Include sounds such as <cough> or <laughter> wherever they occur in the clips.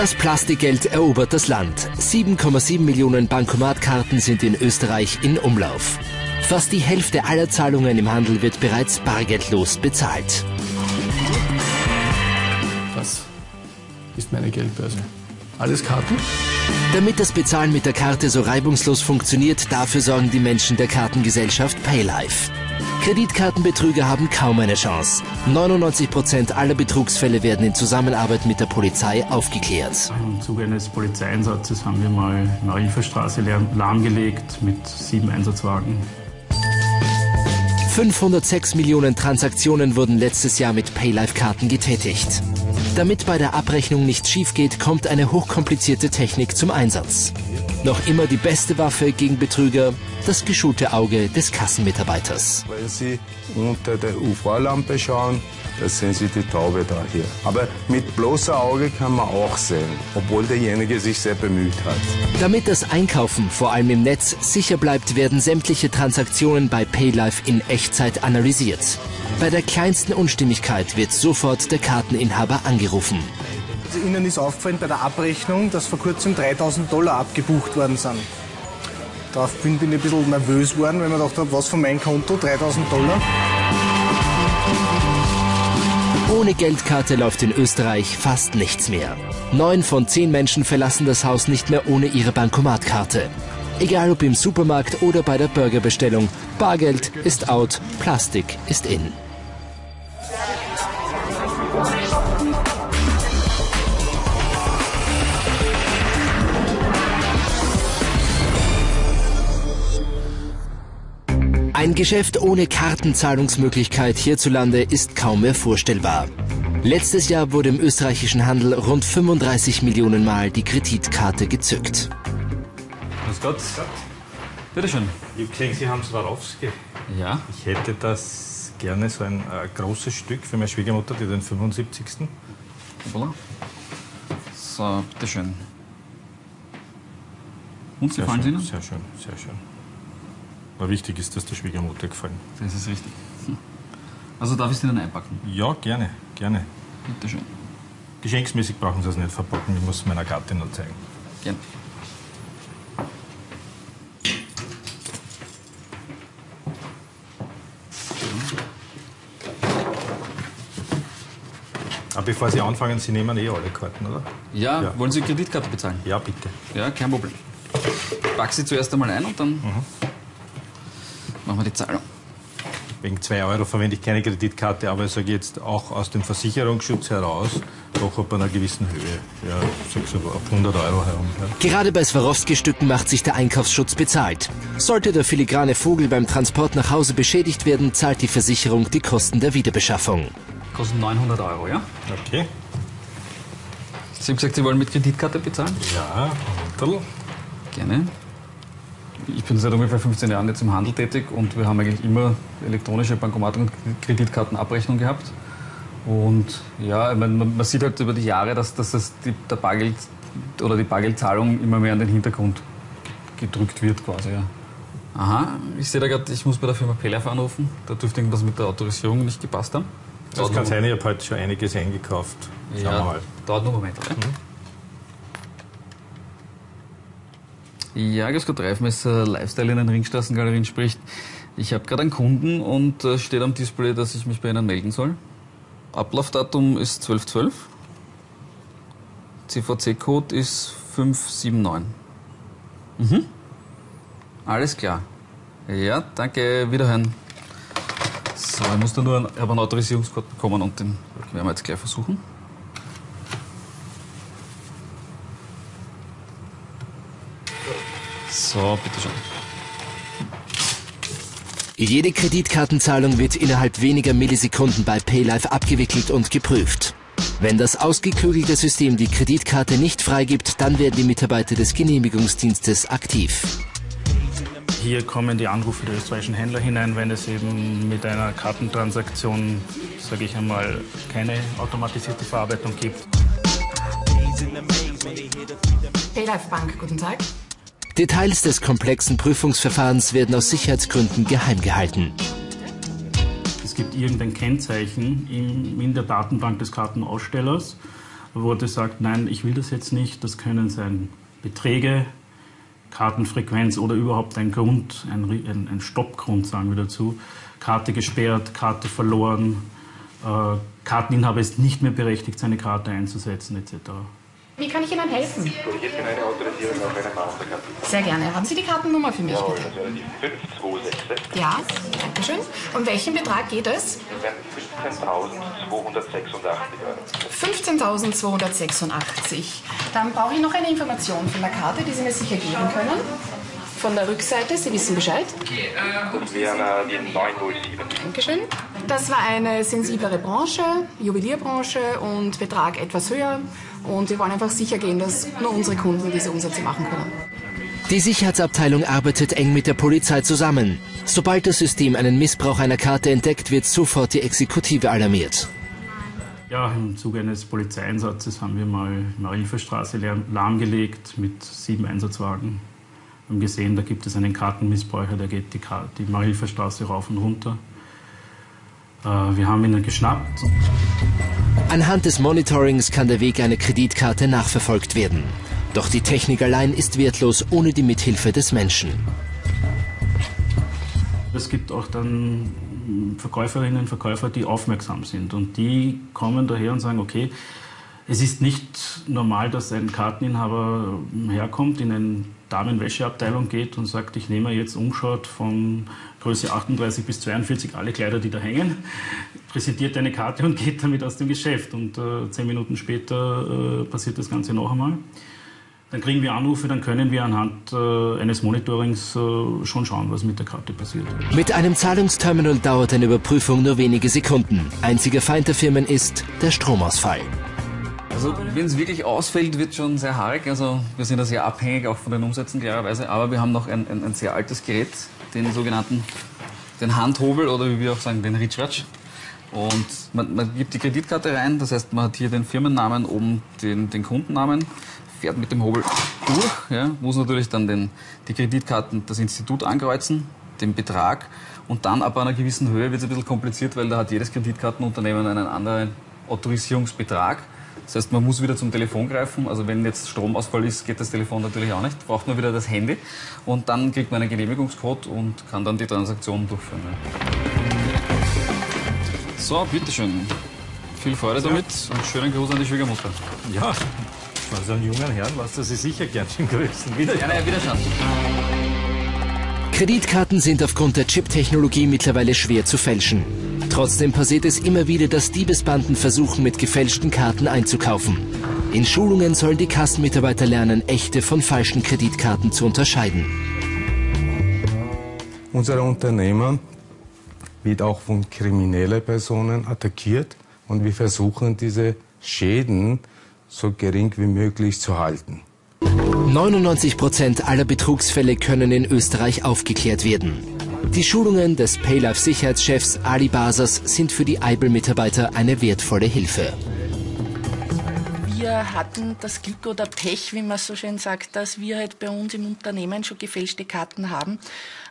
Das Plastikgeld erobert das Land. 7,7 Millionen Bankomatkarten sind in Österreich in Umlauf. Fast die Hälfte aller Zahlungen im Handel wird bereits bargeldlos bezahlt. Das ist meine Geldbörse. Alles Karten? Damit das Bezahlen mit der Karte so reibungslos funktioniert, dafür sorgen die Menschen der Kartengesellschaft Paylife. Kreditkartenbetrüger haben kaum eine Chance. 99 Prozent aller Betrugsfälle werden in Zusammenarbeit mit der Polizei aufgeklärt. Im Zuge eines Polizeieinsatzes haben wir mal Mariferstraße lahmgelegt mit sieben Einsatzwagen. 506 Millionen Transaktionen wurden letztes Jahr mit Paylife-Karten getätigt. Damit bei der Abrechnung nichts schief geht, kommt eine hochkomplizierte Technik zum Einsatz. Noch immer die beste Waffe gegen Betrüger, das geschulte Auge des Kassenmitarbeiters. Wenn Sie unter der UV-Lampe schauen, da sehen Sie die Taube da hier. Aber mit bloßer Auge kann man auch sehen, obwohl derjenige sich sehr bemüht hat. Damit das Einkaufen, vor allem im Netz, sicher bleibt, werden sämtliche Transaktionen bei Paylife in Echtzeit analysiert. Bei der kleinsten Unstimmigkeit wird sofort der Karteninhaber angerufen. Ihnen ist aufgefallen bei der Abrechnung, dass vor kurzem 3000 Dollar abgebucht worden sind. Darauf bin ich ein bisschen nervös geworden, weil mir gedacht habe, was von meinem Konto, 3000 Dollar. Ohne Geldkarte läuft in Österreich fast nichts mehr. Neun von zehn Menschen verlassen das Haus nicht mehr ohne ihre Bankomatkarte. Egal ob im Supermarkt oder bei der Burgerbestellung, Bargeld ist out, Plastik ist in. Ein Geschäft ohne Kartenzahlungsmöglichkeit hierzulande ist kaum mehr vorstellbar. Letztes Jahr wurde im österreichischen Handel rund 35 Millionen Mal die Kreditkarte gezückt. Grüß Gott. Bitte schön. Ich habe gesehen, Sie haben Swarovski. Ja. Ich hätte das gerne so ein äh, großes Stück für meine Schwiegermutter, die den 75. Voilà. So, bitte schön. Und Sehr gefallen Sie schön, Ihnen? sehr schön, sehr schön. Aber wichtig ist, dass der Schwiegermutter gefallen. Das ist richtig. Hm. Also darf ich es Ihnen einpacken? Ja, gerne, gerne. Bitte schön. Geschenksmäßig brauchen Sie es nicht verpacken, ich muss es meiner Gattin noch zeigen. Gern. Aber bevor Sie anfangen, Sie nehmen eh alle Karten, oder? Ja, Ja. wollen Sie Kreditkarte bezahlen? Ja, bitte. Ja, kein Problem. Ich pack sie zuerst einmal ein und dann Mhm. Machen wir die Zahlung. Wegen 2 Euro verwende ich keine Kreditkarte, aber ich sage jetzt auch aus dem Versicherungsschutz heraus, doch ab einer gewissen Höhe. Ja, ich sag so ab 100 Euro herum. Ja. Gerade bei Swarovski-Stücken macht sich der Einkaufsschutz bezahlt. Sollte der filigrane Vogel beim Transport nach Hause beschädigt werden, zahlt die Versicherung die Kosten der Wiederbeschaffung. Kostet 900 Euro, ja? Okay. Sie haben gesagt, Sie wollen mit Kreditkarte bezahlen? Ja. Gerne. Ich bin seit ungefähr 15 Jahren jetzt im Handel tätig und wir haben eigentlich immer elektronische Bankomat- und Kreditkartenabrechnung gehabt. Und ja, man, man sieht halt über die Jahre, dass, dass das die, der Bargeld oder die Bargeldzahlung immer mehr an den Hintergrund gedrückt wird quasi. Ja. Aha, ich sehe da gerade, ich muss bei der Firma Paylife anrufen. Da dürfte irgendwas mit der Autorisierung nicht gepasst haben. Das kann sein, ich habe heute schon einiges eingekauft. Schauen wir Ja, mal. dauert nur einen Moment. Okay? Ja, grüß Gott, Reifmesser Lifestyle in den Ringstraßengalerien spricht. Ich habe gerade einen Kunden und äh, steht am Display, dass ich mich bei Ihnen melden soll. Ablaufdatum ist 1212. CVC-Code ist 579. Mhm. Alles klar. Ja, danke, wiederhören. So, ich muss da nur einen, ich einen Autorisierungscode bekommen und den werden wir jetzt gleich versuchen. So, bitteschön. Jede Kreditkartenzahlung wird innerhalb weniger Millisekunden bei Paylife abgewickelt und geprüft. Wenn das ausgeklügelte System die Kreditkarte nicht freigibt, dann werden die Mitarbeiter des Genehmigungsdienstes aktiv. Hier kommen die Anrufe der österreichischen Händler hinein, wenn es eben mit einer Kartentransaktion, sage ich einmal, keine automatisierte Verarbeitung gibt. Paylife Bank, guten Tag. Details des komplexen Prüfungsverfahrens werden aus Sicherheitsgründen geheim gehalten. Es gibt irgendein Kennzeichen in, der Datenbank des Kartenausstellers, wo der sagt, nein, ich will das jetzt nicht, das können sein Beträge, Kartenfrequenz oder überhaupt ein Grund, ein Stoppgrund, sagen wir dazu. Karte gesperrt, Karte verloren, äh, Karteninhaber ist nicht mehr berechtigt, seine Karte einzusetzen etc. Wie kann ich Ihnen helfen? Sehr gerne. Haben Sie die Kartennummer für mich? Jawohl, bitte? das wäre die 5266. Ja, danke schön. Um welchen Betrag geht es? Das wären 15.286 Euro. 15.286. Dann brauche ich noch eine Information von der Karte, die Sie mir sicher geben können. Von der Rückseite, Sie wissen Bescheid. Das wären äh, die 907. Dankeschön. Das war eine sensiblere Branche, Juwelierbranche und Betrag etwas höher. Und wir wollen einfach sicher gehen, dass nur unsere Kunden diese Umsätze machen können. Die Sicherheitsabteilung arbeitet eng mit der Polizei zusammen. Sobald das System einen Missbrauch einer Karte entdeckt, wird sofort die Exekutive alarmiert. Ja, im Zuge eines Polizeieinsatzes haben wir mal Marilferstraße leer- lahmgelegt mit sieben Einsatzwagen. Wir haben gesehen, da gibt es einen Kartenmissbräucher, der geht die, Kar- die Marilferstraße rauf und runter. Äh, Wir haben ihn geschnappt Anhand des Monitorings kann der Weg einer Kreditkarte nachverfolgt werden. Doch die Technik allein ist wertlos ohne die Mithilfe des Menschen. Es gibt auch dann Verkäuferinnen und Verkäufer, die aufmerksam sind und die kommen daher und sagen, okay, es ist nicht normal, dass ein Karteninhaber herkommt, in eine Damenwäscheabteilung geht und sagt, ich nehme jetzt umschaut von Größe 38 bis 42 alle Kleider, die da hängen, präsentiert eine Karte und <laughs> geht damit aus dem Geschäft. Und äh, zehn Minuten später äh, passiert das Ganze noch einmal. Dann kriegen wir Anrufe, dann können wir anhand äh, eines Monitorings äh, schon schauen, was mit der Karte passiert. Mit einem Zahlungsterminal dauert eine Überprüfung nur wenige Sekunden. Einziger Feind der Firmen ist der Stromausfall. Also wenn es wirklich ausfällt, wird schon sehr haarig. Also wir sind da sehr abhängig auch von den Umsätzen klarerweise. Aber wir haben noch ein, ein, ein sehr altes Gerät, den sogenannten den Handhobel oder wie wir auch sagen, den Ritschratsch. Und man, man gibt die Kreditkarte rein, das heißt man hat hier den Firmennamen, oben den, den Kundennamen, fährt mit dem Hobel durch, ja, muss natürlich dann den, die Kreditkarten, das Institut ankreuzen, den Betrag und dann ab einer gewissen Höhe wird es ein bisschen kompliziert, weil da hat jedes Kreditkartenunternehmen einen anderen Autorisierungsbetrag. Das heißt, man muss wieder zum Telefon greifen. Also wenn jetzt Stromausfall ist, geht das Telefon natürlich auch nicht. Braucht man wieder das Handy und dann kriegt man einen Genehmigungscode und kann dann die Transaktion durchführen. ja. So, bitteschön. Viel Freude damit und schönen Gruß an die Schwiegermutter. Ja, also einen jungen Herrn lässt er sich sicher gern schön grüßen. Wieder. Gerne Wiederschauen. Kreditkarten sind aufgrund der Chip-Technologie mittlerweile schwer zu fälschen. Trotzdem passiert es immer wieder, dass Diebesbanden versuchen, mit gefälschten Karten einzukaufen. In Schulungen sollen die Kassenmitarbeiter lernen, echte von falschen Kreditkarten zu unterscheiden. Unser Unternehmer wird auch von kriminellen Personen attackiert und wir versuchen diese Schäden so gering wie möglich zu halten. 99 Prozent aller Betrugsfälle können in Österreich aufgeklärt werden. Die Schulungen des Paylife-Sicherheitschefs Ali Basas sind für die Eibel-Mitarbeiter eine wertvolle Hilfe. Wir hatten das Glück oder Pech, wie man so schön sagt, dass wir halt bei uns im Unternehmen schon gefälschte Karten haben,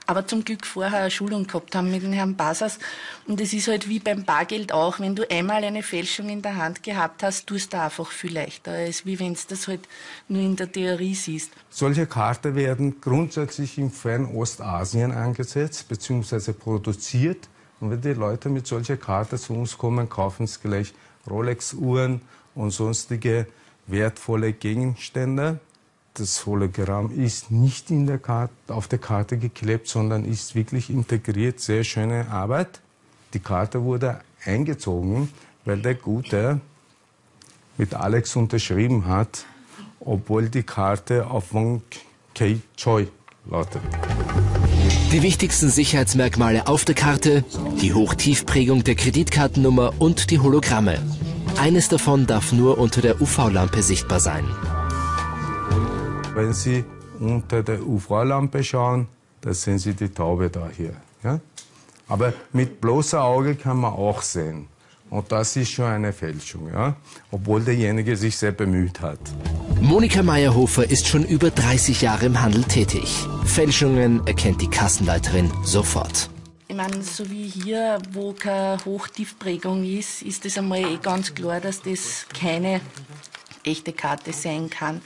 aber zum Glück vorher eine Schulung gehabt haben mit dem Herrn Basas. Und es ist halt wie beim Bargeld auch, wenn du einmal eine Fälschung in der Hand gehabt hast, tust du einfach viel leichter, als wie wenn du das halt nur in der Theorie siehst. Solche Karten werden grundsätzlich in Fernostasien eingesetzt bzw. produziert. Und wenn die Leute mit solchen Karten zu uns kommen, kaufen sie gleich Rolex-Uhren und sonstige wertvolle Gegenstände. Das Hologramm ist nicht in der Karte, auf der Karte geklebt, sondern ist wirklich integriert. Sehr schöne Arbeit. Die Karte wurde eingezogen, weil der Gute mit Alex unterschrieben hat, obwohl die Karte auf Wong Kei Choi lautet. Die wichtigsten Sicherheitsmerkmale auf der Karte, die Hochtiefprägung der Kreditkartennummer und die Hologramme. Eines davon darf nur unter der UV-Lampe sichtbar sein. Wenn Sie unter der UV-Lampe schauen, da sehen Sie die Taube da hier. Ja? Aber mit bloßer Auge kann man auch sehen. Und das ist schon eine Fälschung, ja? obwohl derjenige sich sehr bemüht hat. Monika Meyerhofer ist schon über 30 Jahre im Handel tätig. Fälschungen erkennt die Kassenleiterin sofort. Ich meine, so wie hier, wo keine Hochtiefprägung ist, ist es einmal eh ganz klar, dass das keine echte Karte sein kann.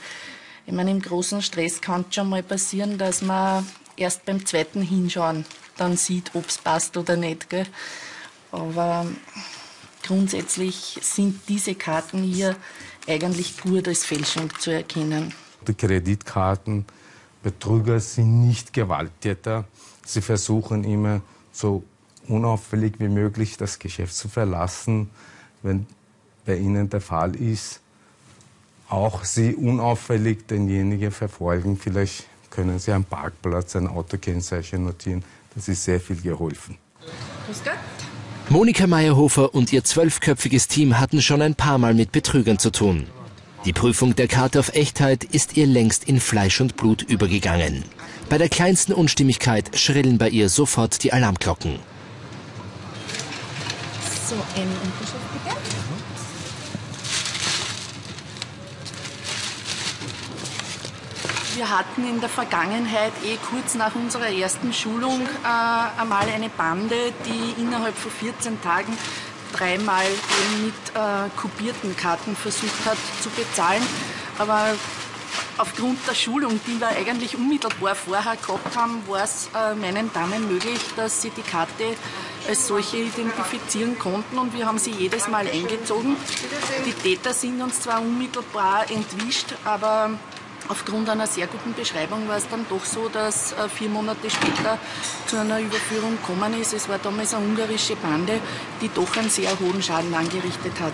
Ich meine, im großen Stress kann es schon mal passieren, dass man erst beim zweiten Hinschauen dann sieht, ob es passt oder nicht. Gell? Aber grundsätzlich sind diese Karten hier eigentlich gut als Fälschung zu erkennen. Die Kreditkartenbetrüger sind nicht Gewalttäter. Sie versuchen immer so unauffällig wie möglich das Geschäft zu verlassen, wenn bei ihnen der Fall ist. Auch sie unauffällig denjenigen verfolgen. Vielleicht können sie am Parkplatz ein Autokennzeichen notieren. Das ist sehr viel geholfen. Grüß Gott. Monika Meyerhofer und ihr zwölfköpfiges Team hatten schon ein paar Mal mit Betrügern zu tun. Die Prüfung der Karte auf Echtheit ist ihr längst in Fleisch und Blut übergegangen. Bei der kleinsten Unstimmigkeit schrillen bei ihr sofort die Alarmglocken. So, eine Unterschrift bitte. Wir hatten in der Vergangenheit, eh kurz nach unserer ersten Schulung, äh, einmal eine Bande, die innerhalb von 14 Tagen dreimal eben mit äh, kopierten Karten versucht hat zu bezahlen. Aber aufgrund der Schulung, die wir eigentlich unmittelbar vorher gehabt haben, war es äh, meinen Damen möglich, dass sie die Karte als solche identifizieren konnten und wir haben sie jedes Mal eingezogen. Die Täter sind uns zwar unmittelbar entwischt, aber Aufgrund einer sehr guten Beschreibung war es dann doch so, dass äh, vier Monate später zu einer Überführung gekommen ist. Es war damals eine ungarische Bande, die doch einen sehr hohen Schaden angerichtet hat.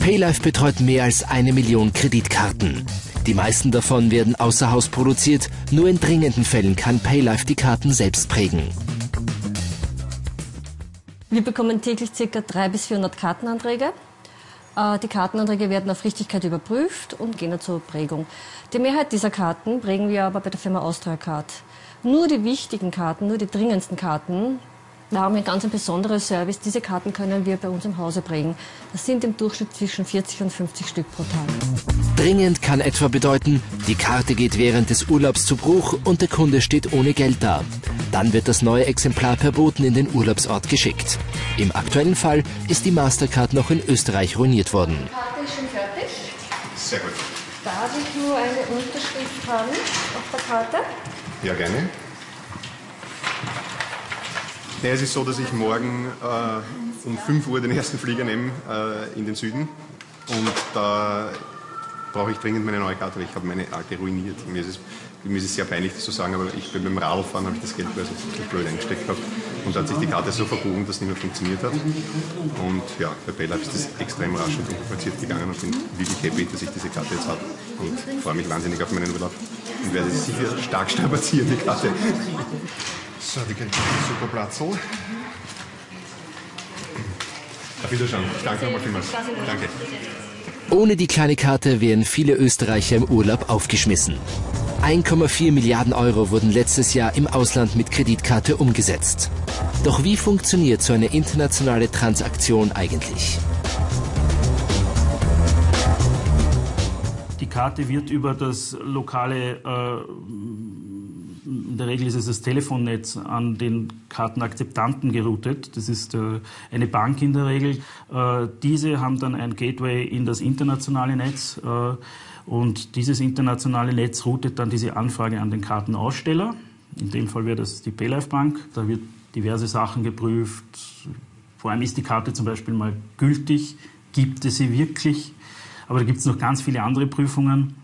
Paylife betreut mehr als eine Million Kreditkarten. Die meisten davon werden außer Haus produziert. Nur in dringenden Fällen kann Paylife die Karten selbst prägen. Wir bekommen täglich ca. 300 bis 400 Kartenanträge. Äh, die Kartenanträge werden auf Richtigkeit überprüft und gehen zur Prägung. Die Mehrheit dieser Karten prägen wir aber bei der Firma AustriaCard. Nur die wichtigen Karten, nur die dringendsten Karten, wir einen ganz besonderen Service. Diese Karten können wir bei uns im Hause prägen. Das sind im Durchschnitt zwischen 40 und 50 Stück pro Tag. Dringend kann etwa bedeuten, die Karte geht während des Urlaubs zu Bruch und der Kunde steht ohne Geld da. Dann wird das neue Exemplar per Boten in den Urlaubsort geschickt. Im aktuellen Fall ist die Mastercard noch in Österreich ruiniert worden. Die Karte ist schon fertig. Sehr gut. Darf ich nur eine Unterschrift haben auf der Karte? Ja, gerne. Ja, es ist so, dass ich morgen äh, um 5 Uhr den ersten Flieger nehme äh, in den Süden. Und da brauche ich dringend meine neue Karte, weil ich habe meine alte ruiniert. Mir ist, es, mir ist es sehr peinlich, das zu sagen, aber ich bin beim Radfahren, habe ich das Geld quasi blöd eingesteckt gehabt. Und da hat sich die Karte so verbogen, dass es nicht mehr funktioniert hat. Und ja, bei Bella ist das extrem rasch und unkompliziert gegangen und bin wirklich happy, dass ich diese Karte jetzt habe. Und freue mich wahnsinnig auf meinen Urlaub und werde sie sicher stark strapazieren, die Karte. So, die kriegt super Platz. Auf Wiederschauen. Danke nochmal vielmals. Danke. Ohne die kleine Karte wären viele Österreicher im Urlaub aufgeschmissen. 1,4 Milliarden Euro wurden letztes Jahr im Ausland mit Kreditkarte umgesetzt. Doch wie funktioniert so eine internationale Transaktion eigentlich? Die Karte wird über das lokale äh, in der Regel ist es das Telefonnetz an den Kartenakzeptanten geroutet. Das ist äh, eine Bank in der Regel. Äh, diese haben dann ein Gateway in das internationale Netz. Äh, und dieses internationale Netz routet dann diese Anfrage an den Kartenaussteller. In dem Fall wäre das die Paylife Bank. Da wird diverse Sachen geprüft. Vor allem ist die Karte zum Beispiel mal gültig. Gibt es sie wirklich? Aber da gibt es noch ganz viele andere Prüfungen.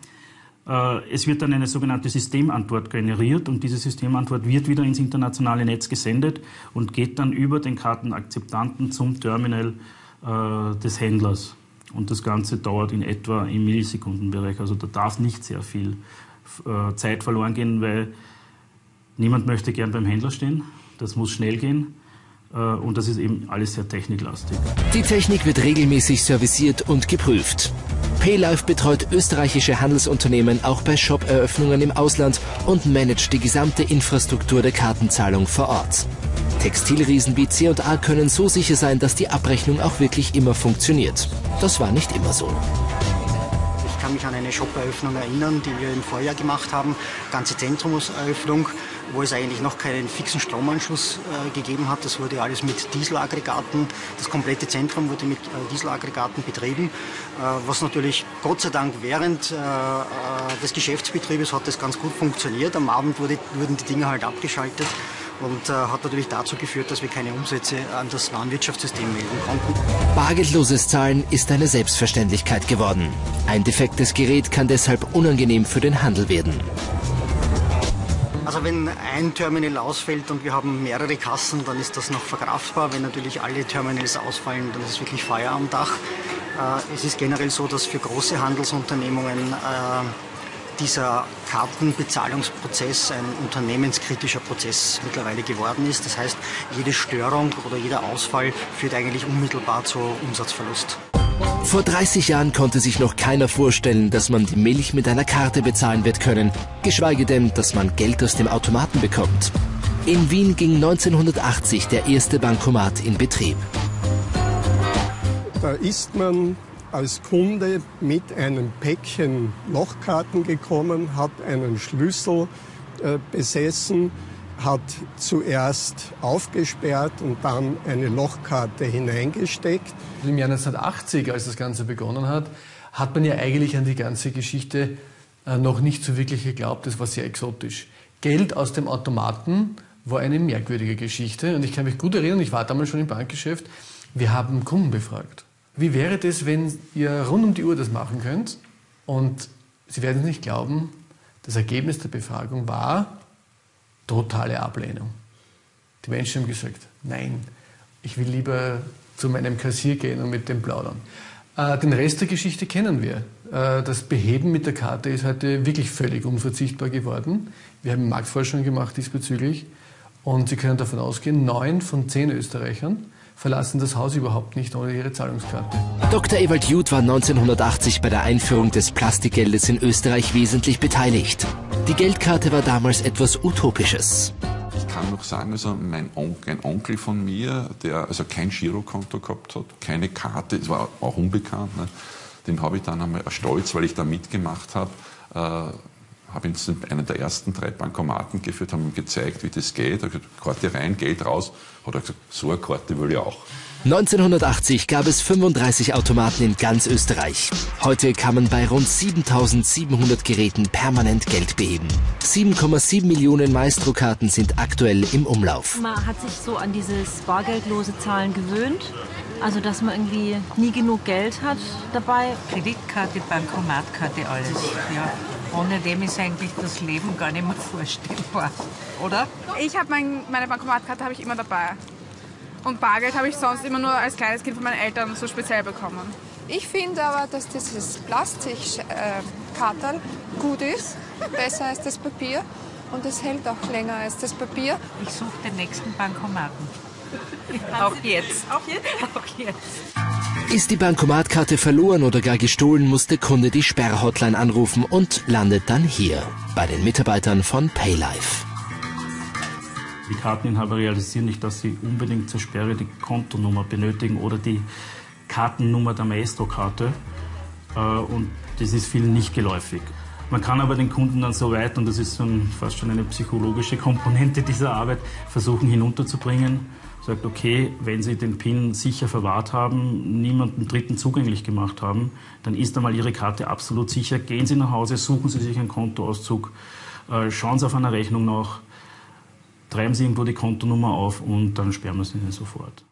Äh, es wird dann eine sogenannte Systemantwort generiert und diese Systemantwort wird wieder ins internationale Netz gesendet und geht dann über den Kartenakzeptanten zum Terminal äh, des Händlers. Und das Ganze dauert in etwa im Millisekundenbereich. Also da darf nicht sehr viel äh, Zeit verloren gehen, weil niemand möchte gern beim Händler stehen. Das muss schnell gehen. Und das ist eben alles sehr techniklastig. Die Technik wird regelmäßig serviciert und geprüft. Paylife betreut österreichische Handelsunternehmen auch bei Shop-Eröffnungen im Ausland und managt die gesamte Infrastruktur der Kartenzahlung vor Ort. Textilriesen wie C&A können so sicher sein, dass die Abrechnung auch wirklich immer funktioniert. Das war nicht immer so. Kann mich an eine Shop-Eröffnung erinnern, die wir im Vorjahr gemacht haben. Ganze Zentrumseröffnung, wo es eigentlich noch keinen fixen Stromanschluss äh, gegeben hat. Das wurde alles mit Dieselaggregaten. Das komplette Zentrum wurde mit äh, Dieselaggregaten betrieben, äh, was natürlich Gott sei Dank während äh, äh, des Geschäftsbetriebes hat das ganz gut funktioniert. Am Abend wurde, wurden die Dinge halt abgeschaltet und äh, hat natürlich dazu geführt, dass wir keine Umsätze an das Warenwirtschaftssystem melden konnten. Bargeldloses Zahlen ist eine Selbstverständlichkeit geworden. Ein defektes Gerät kann deshalb unangenehm für den Handel werden. Also wenn ein Terminal ausfällt und wir haben mehrere Kassen, dann ist das noch verkraftbar. Wenn natürlich alle Terminals ausfallen, dann ist es wirklich Feuer am Dach. Äh, es ist generell so, dass für große Handelsunternehmungen äh, dieser Kartenbezahlungsprozess ein unternehmenskritischer Prozess mittlerweile geworden ist. Das heißt, jede Störung oder jeder Ausfall führt eigentlich unmittelbar zu Umsatzverlust. Vor 30 Jahren konnte sich noch keiner vorstellen, dass man die Milch mit einer Karte bezahlen wird können, geschweige denn, dass man Geld aus dem Automaten bekommt. In Wien ging 1980 der erste Bankomat in Betrieb. Da ist man als Kunde mit einem Päckchen Lochkarten gekommen, hat einen Schlüssel äh, besessen, hat zuerst aufgesperrt und dann eine Lochkarte hineingesteckt. Im Jahr 1980, als das Ganze begonnen hat, hat man ja eigentlich an die ganze Geschichte äh, noch nicht so wirklich geglaubt. Das war sehr exotisch. Geld aus dem Automaten war eine merkwürdige Geschichte. Und ich kann mich gut erinnern, ich war damals schon im Bankgeschäft, wir haben Kunden befragt. Wie wäre das, wenn ihr rund um die Uhr das machen könnt? Und Sie werden es nicht glauben, das Ergebnis der Befragung war totale Ablehnung. Die Menschen haben gesagt, nein, ich will lieber zu meinem Kassier gehen und mit dem plaudern. Äh, den Rest der Geschichte kennen wir. Äh, das Beheben mit der Karte ist heute wirklich völlig unverzichtbar geworden. Wir haben Marktforschung gemacht diesbezüglich und Sie können davon ausgehen, neun von zehn Österreichern verlassen das Haus überhaupt nicht ohne ihre Zahlungskarte. Dr. Ewald Jud war 1980 bei der Einführung des Plastikgeldes in Österreich wesentlich beteiligt. Die Geldkarte war damals etwas Utopisches. Ich kann noch sagen, also mein Onkel, ein Onkel von mir, der also kein Girokonto gehabt hat, keine Karte, es war auch unbekannt, ne? den habe ich dann einmal stolz, weil ich da mitgemacht habe, äh, habe ihn zu einem der ersten drei Bankomaten geführt, habe ihm gezeigt, wie das geht. Habe gesagt, Karte rein, Geld raus. Hat er gesagt, so eine Karte will ich auch. 1980 gab es 35 Automaten in ganz Österreich. Heute kann man bei rund 7700 Geräten permanent Geld beheben. 7,7 Millionen Maestro-Karten sind aktuell im Umlauf. Man hat sich so an dieses bargeldlose Zahlen gewöhnt. Also, dass man irgendwie nie genug Geld hat dabei. Kreditkarte, Bankomatkarte, alles. Ja. Ohne dem ist eigentlich das Leben gar nicht mehr <laughs> vorstellbar, oder? Ich habe mein, meine Bankomatkarte habe ich immer dabei. Und Bargeld habe ich sonst immer nur als kleines Kind von meinen Eltern so speziell bekommen. Ich finde aber, dass dieses Plastikkartel gut ist, besser als das Papier. Und es hält auch länger als das Papier. Ich suche den nächsten Bankomaten. <laughs> Auch jetzt. Auch jetzt? <laughs> Auch jetzt. Ist die Bankomatkarte verloren oder gar gestohlen, muss der Kunde die Sperrhotline anrufen und landet dann hier bei den Mitarbeitern von Paylife. Die Karteninhaber realisieren nicht, dass sie unbedingt zur Sperre die Kontonummer benötigen oder die Kartennummer der Maestro-Karte. Äh, und das ist vielen nicht geläufig. Man kann aber den Kunden dann so weit, und das ist so ein, fast schon eine psychologische Komponente dieser Arbeit, versuchen hinunterzubringen. Sagt, okay, wenn Sie den PIN sicher verwahrt haben, niemanden Dritten zugänglich gemacht haben, dann ist einmal Ihre Karte absolut sicher. Gehen Sie nach Hause, suchen Sie sich einen Kontoauszug, äh, schauen Sie auf einer Rechnung nach, treiben Sie irgendwo die Kontonummer auf und dann sperren wir sie Ihnen sofort.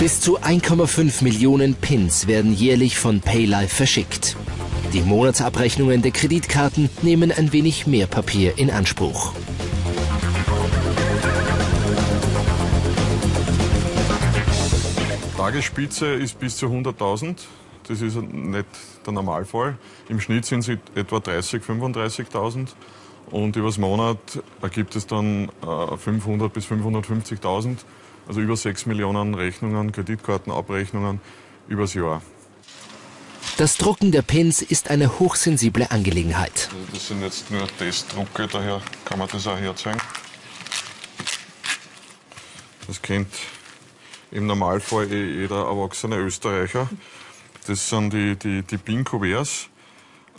Bis zu 1,5 Millionen Pins werden jährlich von Paylife verschickt. Die Monatsabrechnungen der Kreditkarten nehmen ein wenig mehr Papier in Anspruch. Tagesspitze ist bis zu 100.000. Das ist nicht der Normalfall. Im Schnitt sind es etwa 30.000, 35.000. Und übers Monat ergibt es dann 500 äh, bis 550.000, also über 6 Millionen Rechnungen, Kreditkartenabrechnungen übers Jahr. Das Drucken der Pins ist eine hochsensible Angelegenheit. Also das sind jetzt nur Testdrucke, daher kann man das auch herzeigen. Das kennt im Normalfall eh jeder erwachsene Österreicher. das sind die, die, die PIN-Kuverts.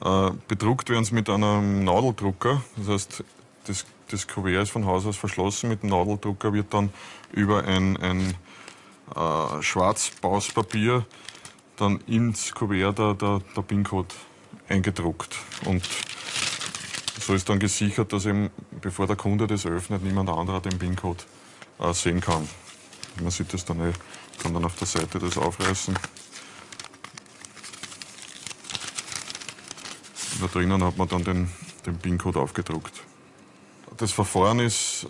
Äh, bedruckt werden sie mit einem Nadeldrucker. Das heißt, das, das Kuvert ist von Haus aus verschlossen. Mit dem Nadeldrucker wird dann über ein, ein äh, Schwarzbauspapier dann ins Kuvert der, der, der PIN-Code eingedruckt. Und so ist dann gesichert, dass eben, bevor der Kunde das öffnet, niemand anderer den PIN-Code äh, sehen kann. Man sieht das dann eh, kann dann auf der Seite das aufreißen. Da drinnen hat man dann den, den PIN-Code aufgedruckt. Das Verfahren ist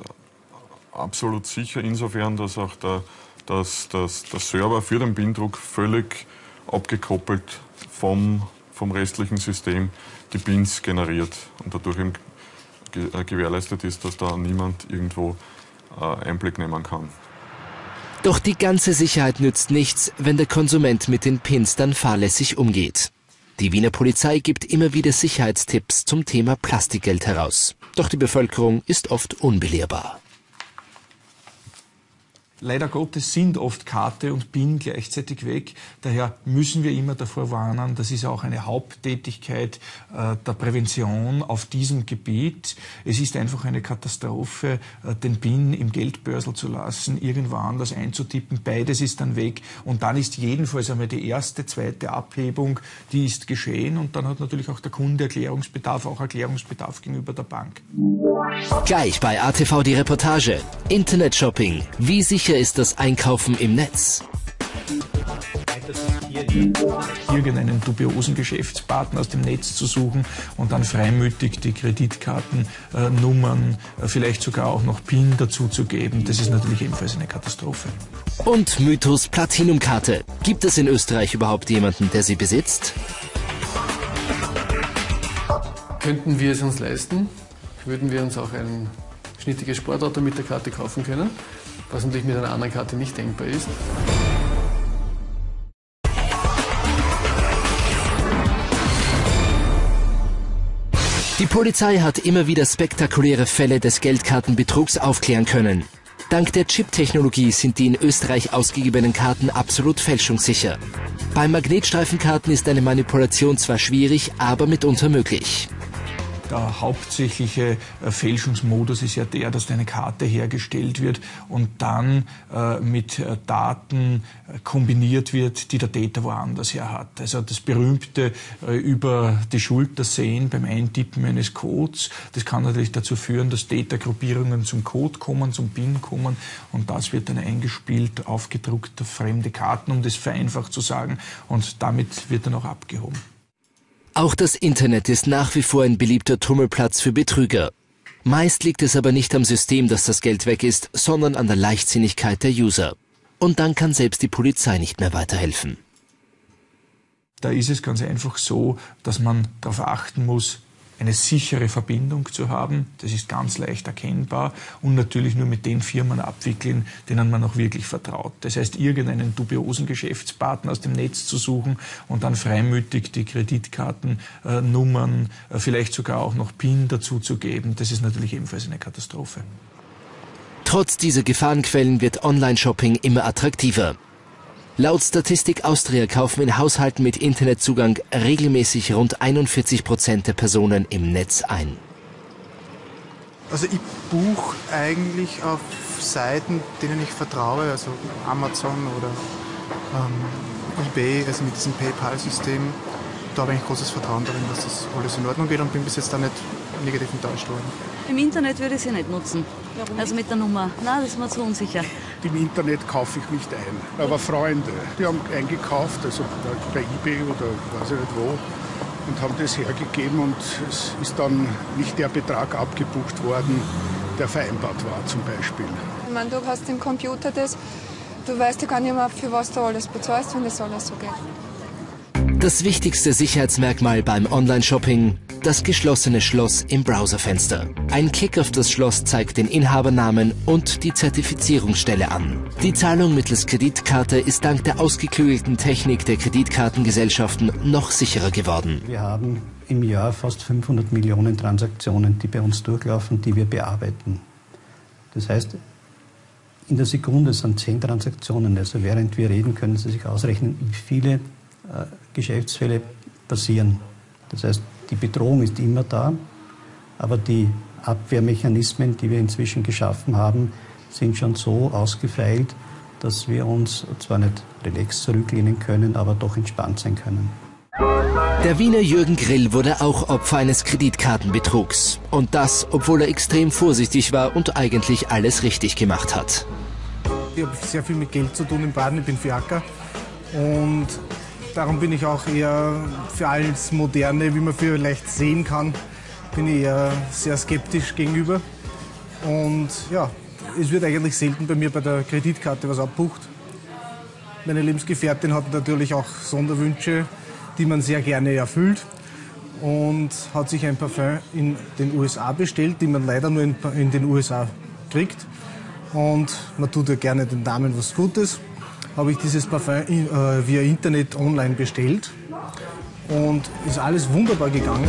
absolut sicher insofern, dass auch der, dass, dass der Server für den PIN-Druck völlig abgekoppelt vom, vom restlichen System die Pins generiert und dadurch äh, gewährleistet ist, dass da niemand irgendwo äh, Einblick nehmen kann. Doch die ganze Sicherheit nützt nichts, wenn der Konsument mit den Pins dann fahrlässig umgeht. Die Wiener Polizei gibt immer wieder Sicherheitstipps zum Thema Plastikgeld heraus. Doch die Bevölkerung ist oft unbelehrbar. Leider Gottes sind oft Karte und PIN gleichzeitig weg. Daher müssen wir immer davor warnen, das ist auch eine Haupttätigkeit äh, der Prävention auf diesem Gebiet. Es ist einfach eine Katastrophe, äh, den PIN im Geldbörsel zu lassen, irgendwo anders einzutippen. Beides ist dann weg und dann ist jedenfalls einmal die erste, zweite Abhebung, die ist geschehen und dann hat natürlich auch der Kunde Erklärungsbedarf, auch Erklärungsbedarf gegenüber der Bank. Gleich bei ATV die Reportage. Internet-Shopping. Wie sicher sicher ist das Einkaufen im Netz? irgendeinen dubiosen Geschäftspartner aus dem Netz zu suchen und dann freimütig die Kreditkartennummern, äh, vielleicht sogar auch noch PIN dazuzugeben. Das ist natürlich ebenfalls eine Katastrophe. Und Mythos Platinumkarte. Gibt es in Österreich überhaupt jemanden, der sie besitzt? Könnten wir es uns leisten? Würden wir uns auch ein schnittiges Sportauto mit der Karte kaufen können? Was natürlich mit einer anderen Karte nicht denkbar ist. Die Polizei hat immer wieder spektakuläre Fälle des Geldkartenbetrugs aufklären können. Dank der Chip-Technologie sind die in Österreich ausgegebenen Karten absolut fälschungssicher. Bei Magnetstreifenkarten ist eine Manipulation zwar schwierig, aber mitunter möglich. Der hauptsächliche äh, Fälschungsmodus ist ja der, dass eine Karte hergestellt wird und dann äh, mit äh, Daten kombiniert wird, die der Täter woanders her hat. Also das berühmte über die Schulter sehen beim Eintippen eines Codes, das kann natürlich dazu führen, dass Tätergruppierungen zum Code kommen, zum PIN kommen und das wird dann eingespielt, aufgedruckt auf fremde Karten, um das vereinfacht zu sagen und damit wird dann auch abgehoben. Auch das Internet ist nach wie vor ein beliebter Tummelplatz für Betrüger. Meist liegt es aber nicht am System, dass das Geld weg ist, sondern an der Leichtsinnigkeit der User. Und dann kann selbst die Polizei nicht mehr weiterhelfen. Da ist es ganz einfach so, dass man darauf achten muss, eine sichere Verbindung zu haben. Das ist ganz leicht erkennbar und natürlich nur mit den Firmen abwickeln, denen man auch wirklich vertraut. Das heißt, irgendeinen dubiosen Geschäftspartner aus dem Netz zu suchen und dann freimütig die Kreditkartennummern, äh, vielleicht sogar auch noch PIN dazu zu geben, das ist natürlich ebenfalls eine Katastrophe. Trotz dieser Gefahrenquellen wird Online-Shopping immer attraktiver. Laut Statistik Austria kaufen in Haushalten mit Internetzugang regelmäßig rund 41 Prozent der Personen im Netz ein. Also ich buche eigentlich auf Seiten, denen ich vertraue, also Amazon oder ähm, eBay, also mit diesem PayPal-System. Da habe ich großes Vertrauen darin, dass das alles in Ordnung geht und bin bis jetzt da nicht negativ enttäuscht worden. Im Internet würde ich sie nicht nutzen. Warum? Also mit der Nummer. Nein, das ist mir zu unsicher. Im Internet kaufe ich nicht ein. Aber Freunde, die haben eingekauft, also bei eBay oder weiß ich nicht wo, und haben das hergegeben und es ist dann nicht der Betrag abgebucht worden, der vereinbart war zum Beispiel. Ich meine, du hast im Computer das, du weißt ja gar nicht mehr, für was du alles bezahlst, wenn das alles so geht. Das wichtigste Sicherheitsmerkmal beim Online-Shopping, das geschlossene Schloss im Browserfenster. Ein Klick auf das Schloss zeigt den Inhabernamen und die Zertifizierungsstelle an. Die Zahlung mittels Kreditkarte ist dank der ausgeklügelten Technik der Kreditkartengesellschaften noch sicherer geworden. Wir haben im Jahr fast 500 Millionen Transaktionen, die bei uns durchlaufen, die wir bearbeiten. Das heißt, in der Sekunde sind 10 Transaktionen. Also während wir reden, können Sie sich ausrechnen, wie viele äh, Geschäftsfälle passieren. Das heißt, die Bedrohung ist immer da, aber die Abwehrmechanismen, die wir inzwischen geschaffen haben, sind schon so ausgefeilt, dass wir uns zwar nicht relax zurücklehnen können, aber doch entspannt sein können. Der Wiener Jürgen Grill wurde auch Opfer eines Kreditkartenbetrugs. Und das, obwohl er extrem vorsichtig war und eigentlich alles richtig gemacht hat. Ich habe sehr viel mit Geld zu tun in Baden, ich bin Fiaker. Und darum bin ich auch eher für alles Moderne, wie man vielleicht sehen kann, bin ich eher sehr skeptisch gegenüber. Und ja, es wird eigentlich selten bei mir bei der Kreditkarte was abbucht. Meine Lebensgefährtin hat natürlich auch Sonderwünsche, die man sehr gerne erfüllt und hat sich ein Parfum in den USA bestellt, die man leider nur in, in den USA kriegt. Und man tut ja gerne den Damen was Gutes. Habe ich dieses Parfum äh, via Internet online bestellt und ist alles wunderbar gegangen.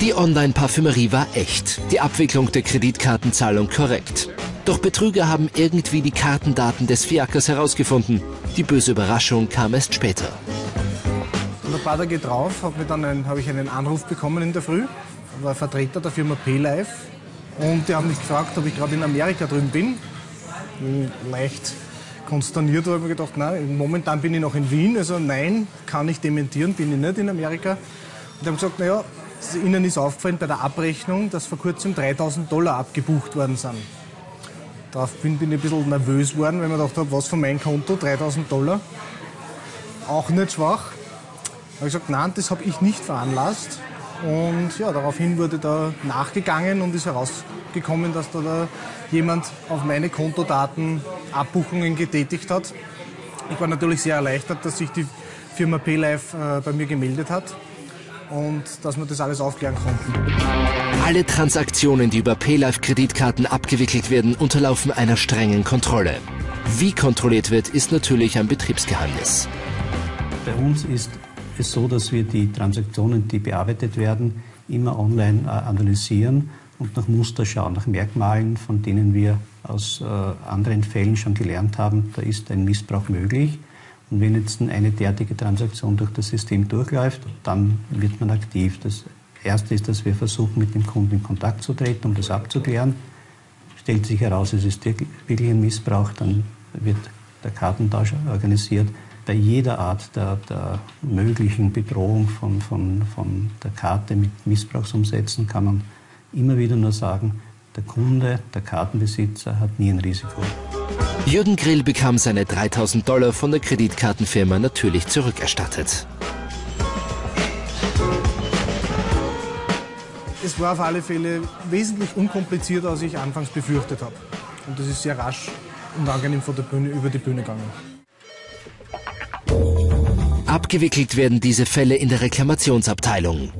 Die Online-Parfümerie war echt, die Abwicklung der Kreditkartenzahlung korrekt. Doch Betrüger haben irgendwie die Kartendaten des Fiakers herausgefunden. Die böse Überraschung kam erst später. Und ein paar Tage drauf habe hab ich einen Anruf bekommen in der Früh. Da war ein Vertreter der Firma PayLife. Und die haben mich gefragt, ob ich gerade in Amerika drüben bin. Bin leicht konsterniert, habe mir gedacht, nein, momentan bin ich noch in Wien. Also nein, kann ich dementieren, bin ich nicht in Amerika. Und haben gesagt, naja, Ihnen ist aufgefallen bei der Abrechnung, dass vor kurzem 3000 Dollar abgebucht worden sind. Darauf bin, bin ich ein bisschen nervös geworden, weil ich mir gedacht habe, was von meinem Konto, 3000 Dollar. Auch nicht schwach. Da habe ich gesagt, nein, das habe ich nicht veranlasst. Und ja, daraufhin wurde da nachgegangen und ist herausgekommen, dass da, da jemand auf meine Kontodaten Abbuchungen getätigt hat. Ich war natürlich sehr erleichtert, dass sich die Firma PayLife äh, bei mir gemeldet hat und dass wir das alles aufklären konnten. Alle Transaktionen, die über PayLife-Kreditkarten abgewickelt werden, unterlaufen einer strengen Kontrolle. Wie kontrolliert wird, ist natürlich ein Betriebsgeheimnis. Bei uns ist es so, dass wir die Transaktionen, die bearbeitet werden, immer online äh, analysieren und nach Muster schauen, nach Merkmalen, von denen wir aus äh, anderen Fällen schon gelernt haben, da ist ein Missbrauch möglich. Und wenn jetzt eine derartige Transaktion durch das System durchläuft, dann wird man aktiv. Das Erste ist, dass wir versuchen, mit dem Kunden in Kontakt zu treten, um das abzuklären. Stellt sich heraus, es ist wirklich ein Missbrauch, dann wird der Kartentausch organisiert. Bei jeder Art der, der möglichen Bedrohung von, von, von der Karte mit Missbrauchsumsätzen kann man immer wieder nur sagen, der Kunde, der Kartenbesitzer hat nie ein Risiko. Jürgen Grill bekam seine 3000 Dollar von der Kreditkartenfirma natürlich zurückerstattet. Es war auf alle Fälle wesentlich unkomplizierter, als ich anfangs befürchtet habe. Und das ist sehr rasch und angenehm von der Bühne, über die Bühne gegangen. Abgewickelt werden diese Fälle in der Reklamationsabteilung.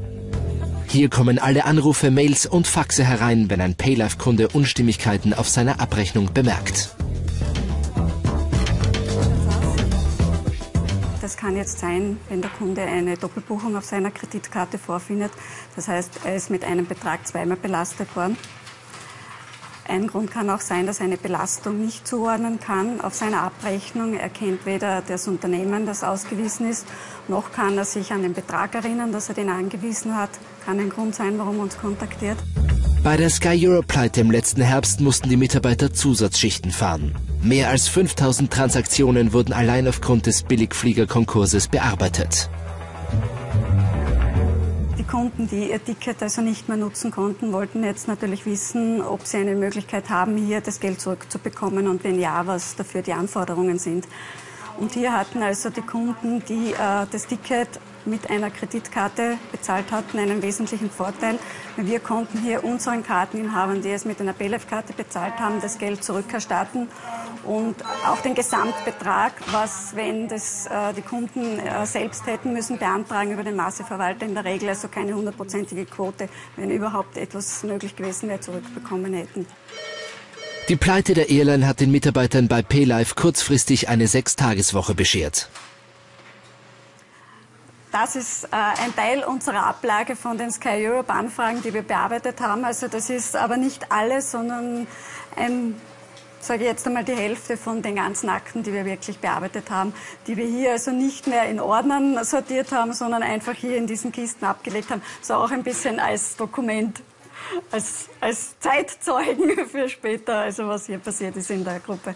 Hier kommen alle Anrufe, Mails und Faxe herein, wenn ein Paylife-Kunde Unstimmigkeiten auf seiner Abrechnung bemerkt. Das kann jetzt sein, wenn der Kunde eine Doppelbuchung auf seiner Kreditkarte vorfindet. Das heißt, er ist mit einem Betrag zweimal belastet worden. Ein Grund kann auch sein, dass er eine Belastung nicht zuordnen kann auf seiner Abrechnung. Er kennt weder das Unternehmen, das ausgewiesen ist, noch kann er sich an den Betrag erinnern, dass er den angewiesen hat. Kann ein Grund sein, warum er uns kontaktiert. Bei der Sky Europe-Pleite im letzten Herbst mussten die Mitarbeiter Zusatzschichten fahren. Mehr als 5000 Transaktionen wurden allein aufgrund des Billigfliegerkonkurses bearbeitet. Kunden, die ihr Ticket also nicht mehr nutzen konnten, wollten jetzt natürlich wissen, ob sie eine Möglichkeit haben, hier das Geld zurückzubekommen und wenn ja, was dafür die Anforderungen sind. Und hier hatten also die Kunden, die äh, das Ticket mit einer Kreditkarte bezahlt hatten, einen wesentlichen Vorteil. Wir konnten hier unseren Karteninhabern, die es mit einer BLF-Karte bezahlt haben, das Geld zurückerstatten und auch den Gesamtbetrag, was, wenn das äh, die Kunden äh, selbst hätten müssen, beantragen über den Masseverwalter in der Regel, also keine hundertprozentige Quote, wenn überhaupt etwas möglich gewesen wäre, zurückbekommen hätten. Die Pleite der Airline hat den Mitarbeitern bei PayLife kurzfristig eine Sechstageswoche beschert. Das ist äh, ein Teil unserer Ablage von den Sky Europe Anfragen, die wir bearbeitet haben. Also das ist aber nicht alles, sondern ein sage ich jetzt einmal, die Hälfte von den ganzen Akten, die wir wirklich bearbeitet haben, die wir hier also nicht mehr in Ordnern sortiert haben, sondern einfach hier in diesen Kisten abgelegt haben. So auch ein bisschen als Dokument, als, als Zeitzeugen <laughs> für später, also was hier passiert ist in der Gruppe.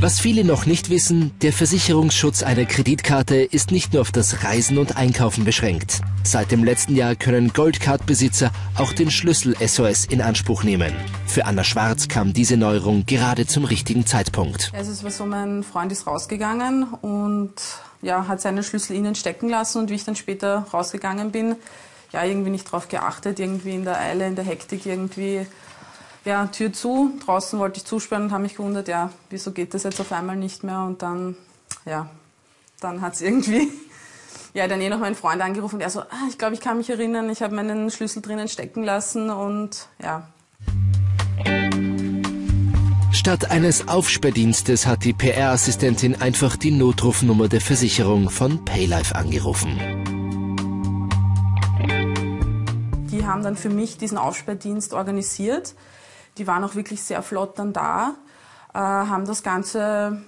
Was viele noch nicht wissen, der Versicherungsschutz einer Kreditkarte ist nicht nur auf das Reisen und Einkaufen beschränkt. Seit dem letzten Jahr können Goldcard-Besitzer auch den Schlüssel SOS in Anspruch nehmen. Für Anna Schwarz kam diese Neuerung gerade zum richtigen Zeitpunkt. Es war so, mein Freund ist rausgegangen und ja, hat seinen Schlüssel innen stecken lassen und wie ich dann später rausgegangen bin, ja, irgendwie nicht drauf geachtet, irgendwie in der Eile, in der Hektik irgendwie ja, Tür zu, draußen wollte ich zusperren und habe mich gewundert, ja, wieso geht das jetzt auf einmal nicht mehr? Und dann, ja, dann hat es irgendwie, <laughs> ja, dann eh noch meinen Freund angerufen und er so, ah, ich glaube, ich kann mich erinnern, ich habe meinen Schlüssel drinnen stecken lassen und ja. Statt eines Aufsperrdienstes hat die PR-Assistentin einfach die Notrufnummer der Versicherung von Paylife angerufen. Die haben dann für mich diesen Aufsperrdienst organisiert. Die waren auch wirklich sehr flott dann da, äh, haben das Ganze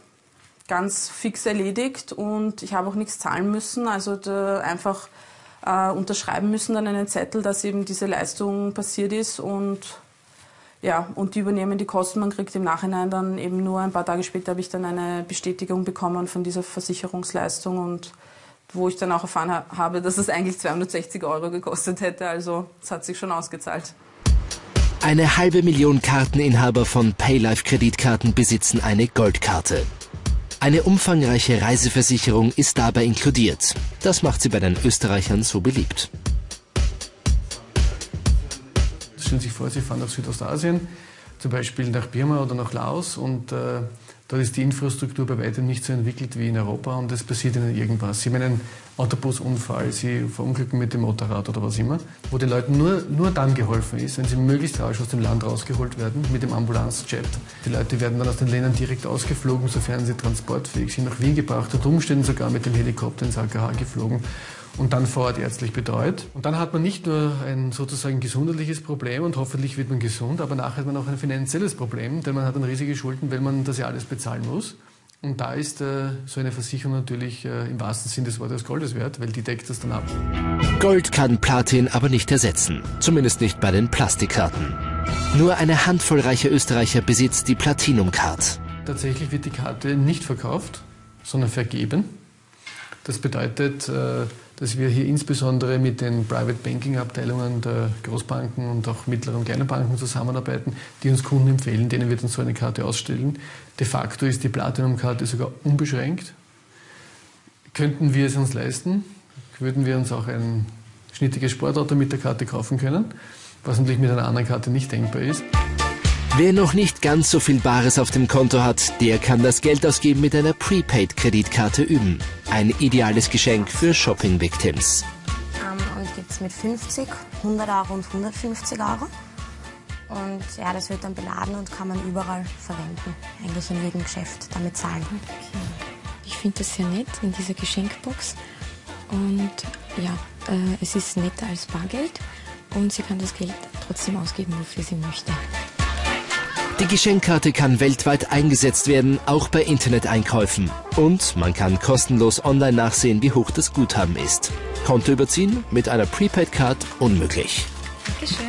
ganz fix erledigt und ich habe auch nichts zahlen müssen, also einfach äh, unterschreiben müssen dann einen Zettel, dass eben diese Leistung passiert ist und ja, und die übernehmen die Kosten. Man kriegt im Nachhinein dann eben nur ein paar Tage später habe ich dann eine Bestätigung bekommen von dieser Versicherungsleistung und wo ich dann auch erfahren habe, dass es eigentlich 260 Euro gekostet hätte. Also es hat sich schon ausgezahlt. Eine halbe Million Karteninhaber von Paylife-Kreditkarten besitzen eine Goldkarte. Eine umfangreiche Reiseversicherung ist dabei inkludiert. Das macht sie bei den Österreichern so beliebt. Stellen Sie sich vor, Sie fahren nach Südostasien, zum Beispiel nach Birma oder nach Laos und äh, Dort ist die Infrastruktur bei weitem nicht so entwickelt wie in Europa und es passiert ihnen irgendwas. Sie haben einen Autobusunfall, sie verunglücken mit dem Motorrad oder was immer, wo den Leuten nur, nur dann geholfen ist, wenn sie möglichst rasch aus dem Land rausgeholt werden mit dem Ambulanzjet. Die Leute werden dann aus den Ländern direkt ausgeflogen, sofern sie transportfähig sind, nach Wien gebracht, unter Umständen sogar mit dem Helikopter ins AKH geflogen und dann vor Ort ärztlich betreut. Und dann hat man nicht nur ein sozusagen gesundheitliches Problem und hoffentlich wird man gesund, aber nachher hat man auch ein finanzielles Problem, denn man hat dann riesige Schulden, weil man das ja alles bezahlen muss. Und da ist äh, so eine Versicherung natürlich äh, im wahrsten Sinn des Wortes Goldes wert, weil die deckt das dann ab. Gold kann Platin aber nicht ersetzen, zumindest nicht bei den Plastikkarten. Nur eine Handvoll reicher Österreicher besitzt die Platinum-Card. Tatsächlich wird die Karte nicht verkauft, sondern vergeben. Das bedeutet, äh, dass wir hier insbesondere mit den Private Banking Abteilungen der Großbanken und auch mittleren und kleinen Banken zusammenarbeiten, die uns Kunden empfehlen, denen wir dann so eine Karte ausstellen. De facto ist die Platinum-Karte sogar unbeschränkt. Könnten wir es uns leisten, würden wir uns auch ein schnittiges Sportauto mit der Karte kaufen können, was natürlich mit einer anderen Karte nicht denkbar ist. Wer noch nicht ganz so viel Bares auf dem Konto hat, der kann das Geld ausgeben mit einer Prepaid-Kreditkarte üben. Ein ideales Geschenk für Shopping-Victims. Ähm, und gibt es mit 50, 100 Euro und 150 Euro. Und ja, das wird dann beladen und kann man überall verwenden. Eigentlich in jedem Geschäft damit zahlen. Okay. Ich finde das sehr nett in dieser Geschenkbox. Und ja, äh, es ist netter als Bargeld. Und sie kann das Geld trotzdem ausgeben, wofür sie möchte. Die Geschenkkarte kann weltweit eingesetzt werden, auch bei Interneteinkäufen. Und man kann kostenlos online nachsehen, wie hoch das Guthaben ist. Konto überziehen mit einer Prepaid-Card unmöglich. Dankeschön.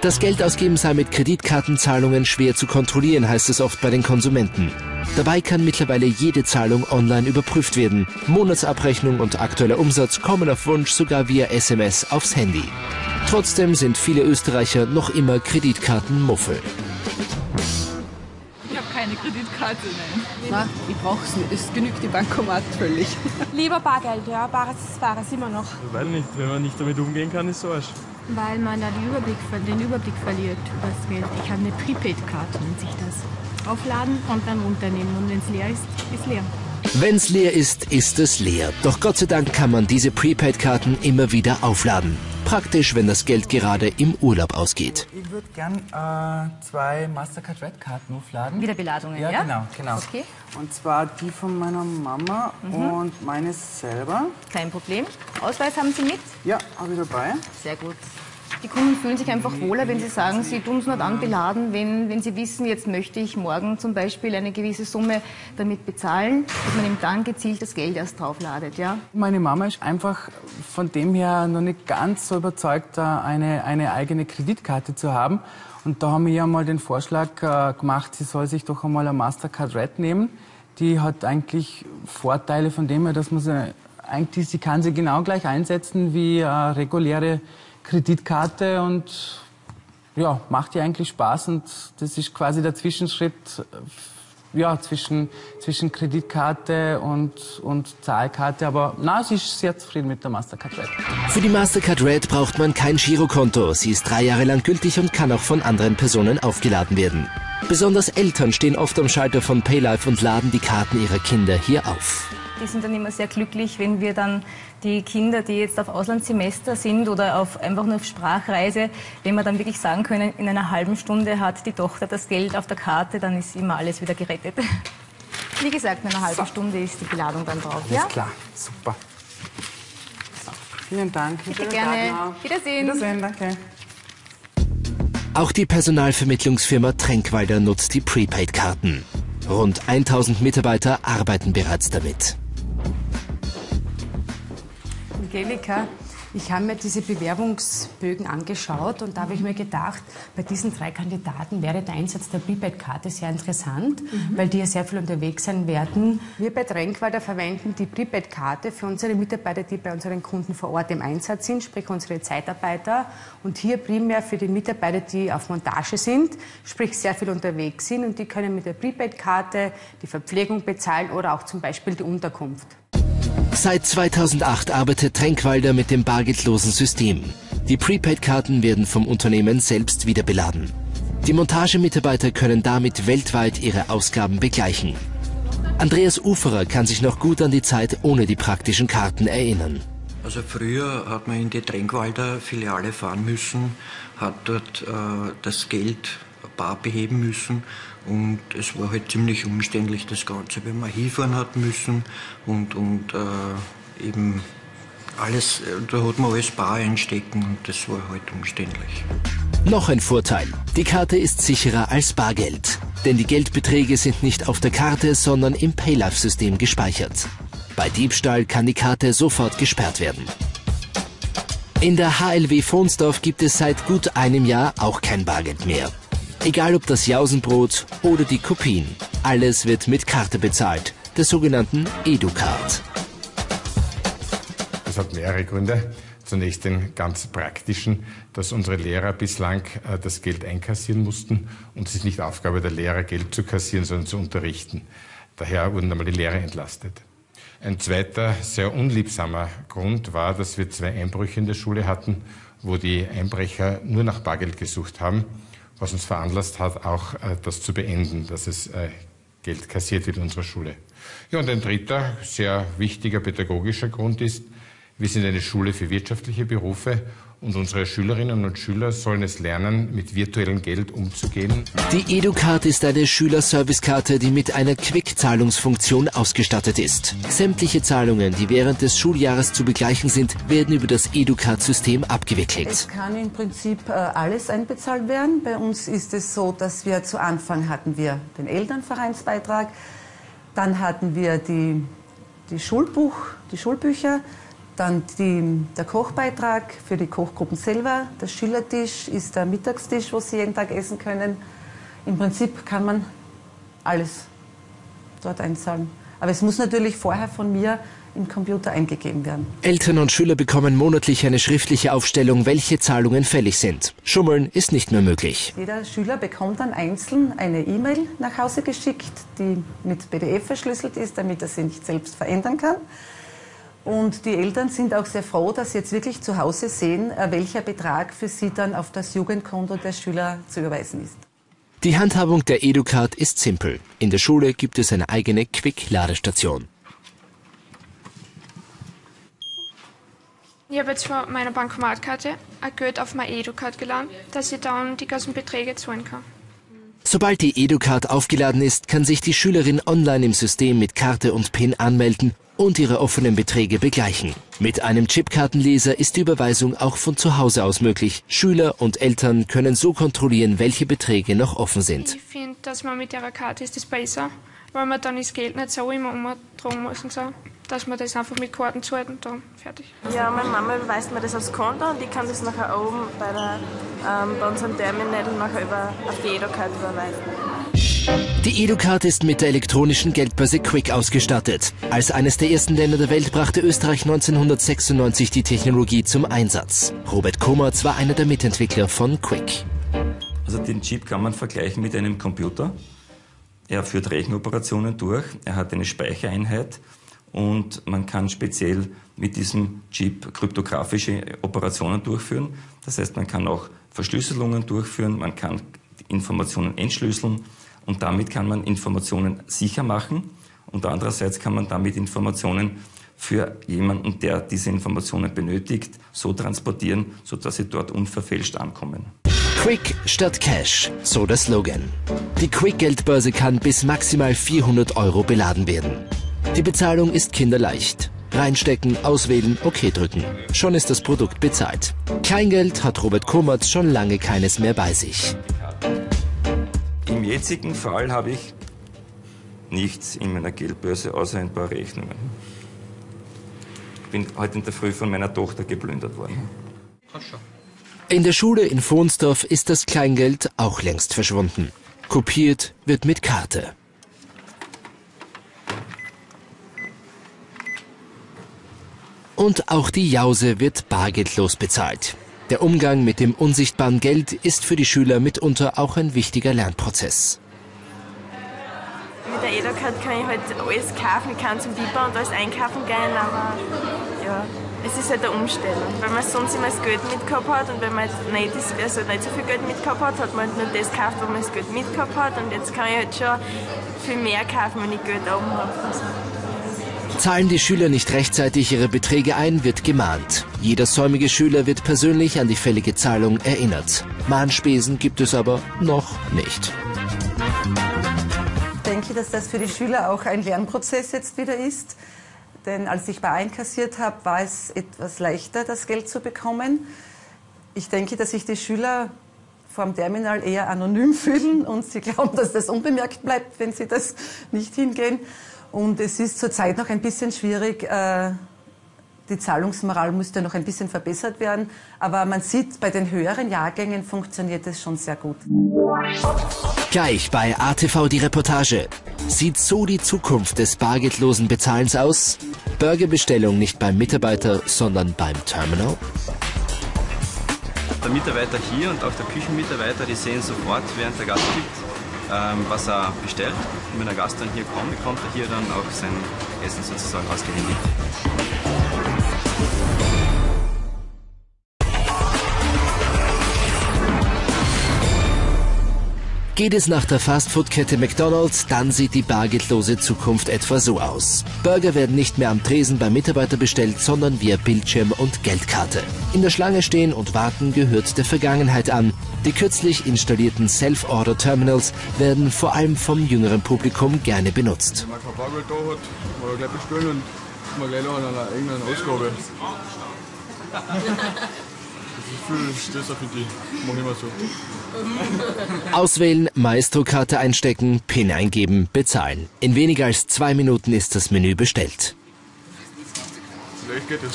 Das Geldausgeben sei mit Kreditkartenzahlungen schwer zu kontrollieren, heißt es oft bei den Konsumenten. Dabei kann mittlerweile jede Zahlung online überprüft werden. Monatsabrechnung und aktueller Umsatz kommen auf Wunsch sogar via SMS aufs Handy. Trotzdem sind viele Österreicher noch immer Kreditkartenmuffel. Ich habe keine Kreditkarte, nein. Nein, ich brauche es nicht. Es genügt die Bankomat völlig. Lieber Bargeld, ja. Bares ist Bares immer noch. Weil nicht, wenn man nicht damit umgehen kann, ist so Arsch. Weil man da den Überblick, den Überblick verliert über das Geld. Ich habe eine Prepaid-Karte, nennt sich das. Aufladen und dann runternehmen. Und wenn es leer ist, ist leer. Wenn's leer ist, ist es leer. Doch Gott sei Dank kann man diese Prepaid-Karten immer wieder aufladen. Praktisch, wenn das Geld gerade im Urlaub ausgeht. Ich würde gern äh, zwei Mastercard Red Karten aufladen. Wiederbeladungen, ja? ja? genau, genau. Okay. Und zwar die von meiner Mama Mhm. und meine selber. Kein Problem. Ausweis haben Sie mit? Ja, habe ich dabei. Sehr gut. Die Kunden fühlen sich einfach wohler, wenn sie sagen, sie tun es nur dann beladen, wenn, wenn sie wissen, jetzt möchte ich morgen zum Beispiel eine gewisse Summe damit bezahlen, dass man ihm dann gezielt das Geld erst draufladet. Ja? Meine Mama ist einfach von dem her noch nicht ganz so überzeugt, eine, eine eigene Kreditkarte zu haben. Und da haben wir ja mal den Vorschlag äh, gemacht, sie soll sich doch einmal eine Mastercard Red nehmen. Die hat eigentlich Vorteile von dem her, dass man sie eigentlich, sie kann sie genau gleich einsetzen wie eine reguläre Kreditkarte und ja, macht ihr eigentlich Spaß und das ist quasi der Zwischenschritt ja, zwischen, zwischen Kreditkarte und, und Zahlkarte. Aber na, sie ist sehr zufrieden mit der Mastercard Red. Für die Mastercard Red braucht man kein Girokonto. Sie ist drei Jahre lang gültig und kann auch von anderen Personen aufgeladen werden. Besonders Eltern stehen oft am Schalter von Paylife und laden die Karten ihrer Kinder hier auf. Die sind dann immer sehr glücklich, wenn wir dann die Kinder, die jetzt auf Auslandssemester sind oder auf, einfach nur auf Sprachreise, wenn wir dann wirklich sagen können, in einer halben Stunde hat die Tochter das Geld auf der Karte, dann ist immer alles wieder gerettet. <laughs> Wie gesagt, in einer halben so. Stunde ist die Beladung dann drauf. Alles ja? klar, super. So. Vielen Dank. Bitte gerne. Wiedersehen. Wiedersehen, danke. Auch die Personalvermittlungsfirma Tränkwalder nutzt die Prepaid-Karten. Rund 1000 Mitarbeiter arbeiten bereits damit. Angelika, ich habe mir diese Bewerbungsbögen angeschaut und da habe ich mir gedacht, bei diesen drei Kandidaten wäre der Einsatz der Prepaid-Karte sehr interessant, mhm. weil die ja sehr viel unterwegs sein werden. Wir bei Tränkwalder verwenden die Prepaid-Karte für unsere Mitarbeiter, die bei unseren Kunden vor Ort im Einsatz sind, sprich unsere Zeitarbeiter. Und hier primär für die Mitarbeiter, die auf Montage sind, sprich sehr viel unterwegs sind und die können mit der Prepaid-Karte die Verpflegung bezahlen oder auch zum Beispiel die Unterkunft. Seit 2008 arbeitet Tränkwalder mit dem bargeldlosen System. Die Prepaid-Karten werden vom Unternehmen selbst wieder beladen. Die Montagemitarbeiter können damit weltweit ihre Ausgaben begleichen. Andreas Uferer kann sich noch gut an die Zeit ohne die praktischen Karten erinnern. Also früher hat man in die Tränkwalder Filiale fahren müssen, hat dort äh, das Geld bar beheben müssen und es war halt ziemlich umständlich das Ganze, wenn man hinfahren hat müssen und, und äh, eben alles, da hat man alles bar einstecken und das war halt umständlich. Noch ein Vorteil. Die Karte ist sicherer als Bargeld. Denn die Geldbeträge sind nicht auf der Karte, sondern im Paylife-System gespeichert. Bei Diebstahl kann die Karte sofort gesperrt werden. In der HLW Fonsdorf gibt es seit gut einem Jahr auch kein Bargeld mehr. Egal ob das Jausenbrot oder die Kopien, alles wird mit Karte bezahlt, der sogenannten EduCard. Das hat mehrere Gründe. Zunächst den ganz praktischen, dass unsere Lehrer bislang äh, das Geld einkassieren mussten und es ist nicht Aufgabe der Lehrer, Geld zu kassieren, sondern zu unterrichten. Daher wurden einmal die Lehrer entlastet. Ein zweiter, sehr unliebsamer Grund war, dass wir zwei Einbrüche in der Schule hatten, wo die Einbrecher nur nach Bargeld gesucht haben was uns veranlasst hat, auch äh, das zu beenden, dass es äh, Geld kassiert wird in unserer Schule. Ja, und ein dritter, sehr wichtiger pädagogischer Grund ist, wir sind eine Schule für wirtschaftliche Berufe und unsere Schülerinnen und Schüler sollen es lernen, mit virtuellem Geld umzugehen. Die EduCard ist eine Schülerservicekarte, die mit einer Quick-Zahlungsfunktion ausgestattet ist. Sämtliche Zahlungen, die während des Schuljahres zu begleichen sind, werden über das EduCard-System abgewickelt. Es kann im Prinzip äh, alles einbezahlt werden. Bei uns ist es so, dass wir zu Anfang hatten wir den Elternvereinsbeitrag, dann hatten wir die, die Schulbuch, die Schulbücher, dann die, der Kochbeitrag für die Kochgruppen selber. Der Schülertisch ist der Mittagstisch, wo sie jeden Tag essen können. Im Prinzip kann man alles dort einzahlen. Aber es muss natürlich vorher von mir im Computer eingegeben werden. Eltern und Schüler bekommen monatlich eine schriftliche Aufstellung, welche Zahlungen fällig sind. Schummeln ist nicht mehr möglich. Jeder Schüler bekommt dann einzeln eine E-Mail nach Hause geschickt, die mit PDF verschlüsselt ist, damit er sie nicht selbst verändern kann. Und die Eltern sind auch sehr froh, dass sie jetzt wirklich zu Hause sehen, äh, welcher Betrag für sie dann auf das Jugendkonto der Schüler zu überweisen ist. Die Handhabung der EduCard ist simpel. In der Schule gibt es eine eigene Quick-Ladestation. Ich habe jetzt von meiner Bankomatkarte ein Geld auf meine EduCard geladen, dass ich dann die ganzen Beträge zahlen kann. Sobald die EduCard aufgeladen ist, kann sich die Schülerin online im System mit Karte und PIN anmelden und ihre offenen Beträge begleichen. Mit einem Chipkartenleser ist die Überweisung auch von zu Hause aus möglich. Schüler und Eltern können so kontrollieren, welche Beträge noch offen sind. Ich finde, dass man mit der Karte ist das besser, weil man dann das Geld nicht so immer umtragen muss und so. Dass man das einfach mit Karten zahlt und dann fertig. Ja, meine Mama überweist mir das aufs Konto und ich kann das nachher oben bei, der, ähm, bei unserem Terminal nachher über, auf die Edo-Card überweisen. Die Edo-Card ist mit der elektronischen Geldbörse Quick ausgestattet. Als eines der ersten Länder der Welt brachte Österreich 1996 die Technologie zum Einsatz. Robert Komerz war einer der Mitentwickler von Quick. Also den Chip kann man vergleichen mit einem Computer. Er führt Rechenoperationen durch, er hat eine Speichereinheit und man kann speziell mit diesem Chip kryptografische Operationen durchführen. Das heißt, man kann auch Verschlüsselungen durchführen, man kann Informationen entschlüsseln und damit kann man Informationen sicher machen und andererseits kann man damit Informationen für jemanden, der diese Informationen benötigt, so transportieren, sodass sie dort unverfälscht ankommen. Quick statt Cash, so der Slogan. Die Quick-Geldbörse kann bis maximal 400 Euro beladen werden. Die Bezahlung ist kinderleicht. Reinstecken, auswählen, OK drücken. Schon ist das Produkt bezahlt. Kleingeld hat Robert Komertz schon lange keines mehr bei sich. Im jetzigen Fall habe ich nichts in meiner Geldbörse außer ein paar Rechnungen. Ich bin heute in der Früh von meiner Tochter geplündert worden. In der Schule in Fohnsdorf ist das Kleingeld auch längst verschwunden. Kopiert wird mit Karte. Und auch die Jause wird bargeldlos bezahlt. Der Umgang mit dem unsichtbaren Geld ist für die Schüler mitunter auch ein wichtiger Lernprozess. Mit der Edo-Card kann ich halt alles kaufen, ich kann zum Biber und alles einkaufen gehen, aber ja, es ist halt eine Umstellung, weil man sonst immer das Geld mitgehabt hat und wenn man nicht, also nicht so viel Geld mitgehabt hat, hat man halt nur das gekauft, wo man das Geld mitgehabt hat und jetzt kann ich halt schon viel mehr kaufen, wenn ich Geld oben habe. Zahlen die Schüler nicht rechtzeitig ihre Beträge ein, wird gemahnt. Jeder säumige Schüler wird persönlich an die fällige Zahlung erinnert. Mahnspesen gibt es aber noch nicht. Ich denke, dass das für die Schüler auch ein Lernprozess jetzt wieder ist. Denn als ich bar einkassiert habe, war es etwas leichter, das Geld zu bekommen. Ich denke, dass sich die Schüler vor Terminal eher anonym <laughs> fühlen und sie glauben, dass das unbemerkt bleibt, wenn sie das nicht hingehen. Und es ist zurzeit noch ein bisschen schwierig. Äh, die Zahlungsmoral müsste noch ein bisschen verbessert werden. Aber man sieht, bei den höheren Jahrgängen funktioniert es schon sehr gut. Gleich bei ATV die Reportage. Sieht so die Zukunft des bargeldlosen Bezahlens aus? Burgerbestellung nicht beim Mitarbeiter, sondern beim Terminal? Der Mitarbeiter hier und auch der Küchenmitarbeiter, die sehen sofort, während der Gast gibt, ähm, was er bestellt. Und wenn der Gast dann hier kommt, bekommt er hier dann auch sein Essen sozusagen ausgehändigt. Geht es nach der Fastfood-Kette McDonald's, dann sieht die bargeldlose Zukunft etwa so aus. Burger werden nicht mehr am Tresen beim Mitarbeiter bestellt, sondern via Bildschirm und Geldkarte. In der Schlange stehen und warten gehört der Vergangenheit an. Die kürzlich installierten Self-Order-Terminals werden vor allem vom jüngeren Publikum gerne benutzt. Wenn man kein Bargeld da hat, kann man gleich bestellen und man gleich noch an einer eigenen Ausgabe. <laughs> Das viel Stress, finde ich. Mach immer so. Auswählen, Maestro-Karte einstecken, PIN eingeben, bezahlen. In weniger als zwei Minuten ist das Menü bestellt. Vielleicht geht es.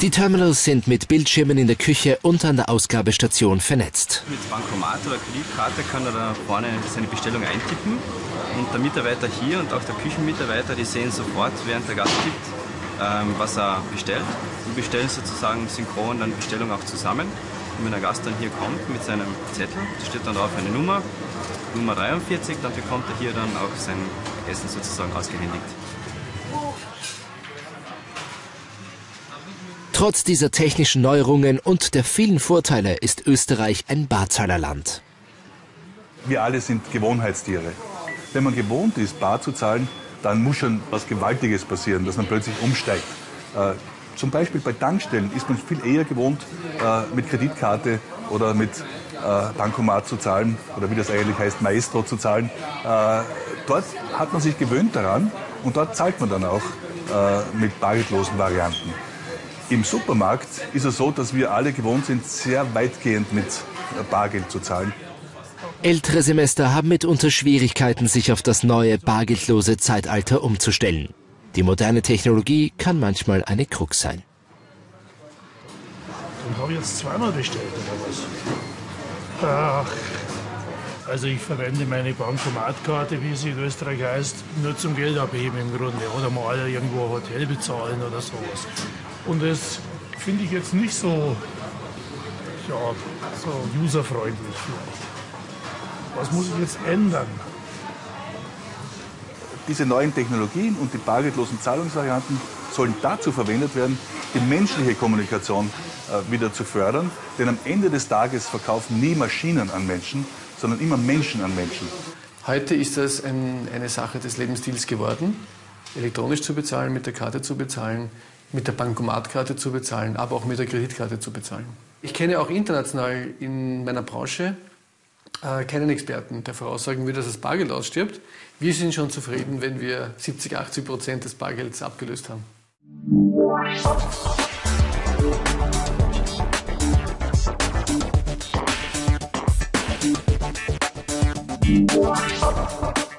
Die Terminals sind mit Bildschirmen in der Küche und an der Ausgabestation vernetzt. Mit Bankomat oder Kreditkarte kann er da vorne seine Bestellung eintippen. Und der Mitarbeiter hier und auch der Küchenmitarbeiter, die sehen sofort, während der Gast gibt, ähm, was er bestellt. Wir bestellen sozusagen synchron dann Bestellung auch zusammen. Und wenn der Gast dann hier kommt mit seinem Zettel, da steht dann drauf eine Nummer, Nummer 43, dann bekommt er hier dann auch sein Essen sozusagen ausgehändigt. Trotz dieser technischen Neuerungen und der vielen Vorteile ist Österreich ein Barzahlerland. Wir alle sind Gewohnheitstiere. Wenn man gewohnt ist, bar zu zahlen, dann muss schon was Gewaltiges passieren, dass man plötzlich umsteigt. Äh, zum Beispiel bei Tankstellen ist man viel eher gewohnt, äh, mit Kreditkarte oder mit äh, Bankomat zu zahlen oder wie das eigentlich heißt, Maestro zu zahlen. Dort hat man sich gewöhnt daran und dort zahlt man dann auch. mit bargeldlosen Varianten. Im Supermarkt ist es so, dass wir alle gewohnt sind, sehr weitgehend mit Bargeld zu zahlen. Ältere Semester haben mitunter Schwierigkeiten, sich auf das neue bargeldlose Zeitalter umzustellen. Die moderne Technologie kann manchmal eine Krux sein. Den habe ich jetzt zweimal bestellt, oder was? Ach, also ich verwende meine Bankomatkarte, wie sie in Österreich heißt, nur zum Geld abheben im Grunde. Oder mal irgendwo ein Hotel bezahlen oder sowas. Und das finde ich jetzt nicht so, ja, so userfreundlich vielleicht. Was muss ich jetzt ändern? Diese neuen Technologien und die bargeldlosen Zahlungsvarianten sollen dazu verwendet werden, die menschliche Kommunikation äh, wieder zu fördern. Denn am Ende des Tages verkaufen nie Maschinen an Menschen, sondern immer Menschen an Menschen. Heute ist das ein, eine Sache des Lebensstils geworden, elektronisch zu bezahlen, mit der Karte zu bezahlen, mit der Bankomatkarte zu bezahlen, aber auch mit der Kreditkarte zu bezahlen. Ich kenne auch international in meiner Branche äh, keinen Experten, der voraussagen würde, dass das Bargeld ausstirbt. Wir sind schon zufrieden, wenn wir 70, 80 Prozent des Bargelds abgelöst haben. Wow.